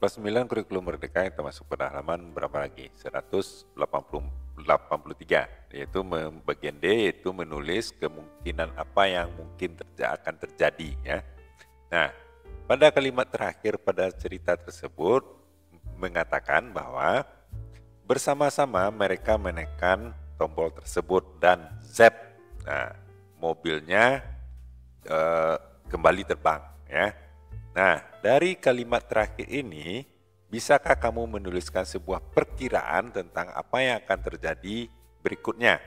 Kelas 9 kurikulum merdeka yang termasuk pada halaman berapa lagi? 183 yaitu bagian D yaitu menulis kemungkinan apa yang mungkin terja akan terjadi ya. Nah, pada kalimat terakhir pada cerita tersebut mengatakan bahwa bersama-sama mereka menekan tombol tersebut dan Z. Nah, mobilnya eh, kembali terbang ya. Nah, dari kalimat terakhir ini, bisakah kamu menuliskan sebuah perkiraan tentang apa yang akan terjadi berikutnya?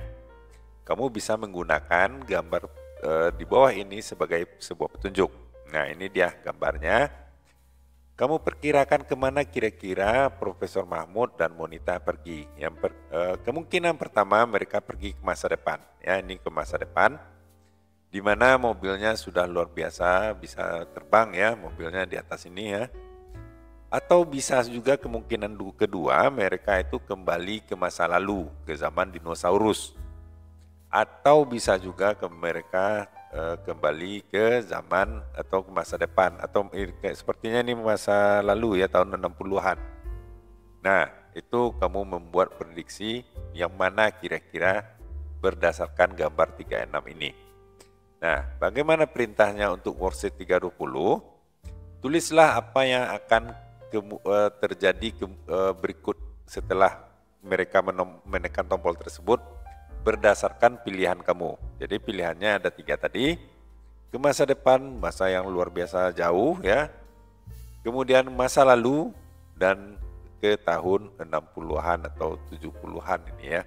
Kamu bisa menggunakan gambar e, di bawah ini sebagai sebuah petunjuk. Nah, ini dia gambarnya. Kamu perkirakan ke mana kira-kira Profesor Mahmud dan Monita pergi. Yang per, e, kemungkinan pertama mereka pergi ke masa depan. Ya, ini ke masa depan di mana mobilnya sudah luar biasa bisa terbang ya mobilnya di atas ini ya atau bisa juga kemungkinan kedua mereka itu kembali ke masa lalu ke zaman dinosaurus atau bisa juga ke mereka e, kembali ke zaman atau ke masa depan atau sepertinya ini masa lalu ya tahun 60-an. Nah, itu kamu membuat prediksi yang mana kira-kira berdasarkan gambar 36 ini. Nah, bagaimana perintahnya untuk worksheet 320? Tulislah apa yang akan ke, uh, terjadi ke, uh, berikut setelah mereka menekan tombol tersebut berdasarkan pilihan kamu. Jadi pilihannya ada tiga tadi, ke masa depan, masa yang luar biasa jauh ya, kemudian masa lalu, dan ke tahun 60-an atau 70-an ini ya.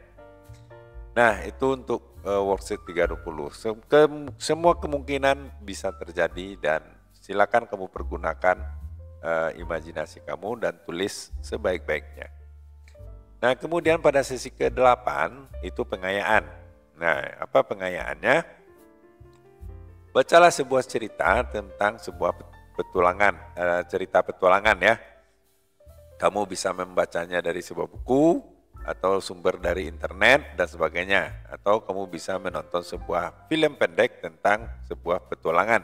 Nah, itu untuk uh, worksheet 320. Sem ke semua kemungkinan bisa terjadi dan silakan kamu pergunakan uh, imajinasi kamu dan tulis sebaik-baiknya. Nah, kemudian pada sesi ke-8 itu pengayaan. Nah, apa pengayaannya? Bacalah sebuah cerita tentang sebuah petualangan, uh, cerita petualangan ya. Kamu bisa membacanya dari sebuah buku, atau sumber dari internet dan sebagainya atau kamu bisa menonton sebuah film pendek tentang sebuah petualangan.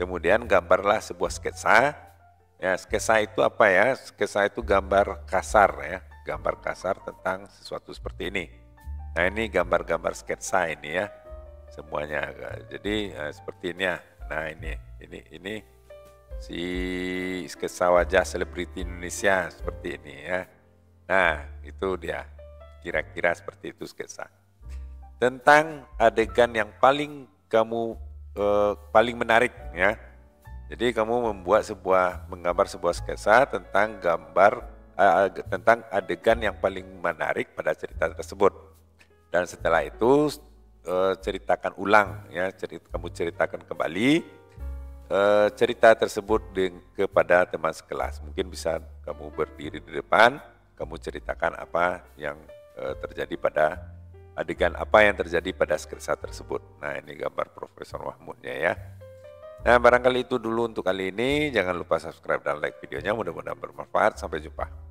Kemudian gambarlah sebuah sketsa. Ya, sketsa itu apa ya? Sketsa itu gambar kasar ya, gambar kasar tentang sesuatu seperti ini. Nah, ini gambar-gambar sketsa ini ya. Semuanya. Jadi eh, seperti ini ya. Nah, ini ini ini si sketsa wajah selebriti Indonesia seperti ini ya Nah, itu dia. Kira-kira seperti itu sketsa. Tentang adegan yang paling kamu eh, paling menarik ya. Jadi kamu membuat sebuah menggambar sebuah sketsa tentang gambar eh, tentang adegan yang paling menarik pada cerita tersebut. Dan setelah itu eh, ceritakan ulang ya, cerita, kamu ceritakan kembali eh, cerita tersebut kepada teman sekelas. Mungkin bisa kamu berdiri di depan kamu ceritakan apa yang e, terjadi pada adegan apa yang terjadi pada sketsa tersebut. Nah ini gambar Profesor Mahmudnya ya. Nah barangkali itu dulu untuk kali ini. Jangan lupa subscribe dan like videonya. Mudah-mudahan bermanfaat. Sampai jumpa.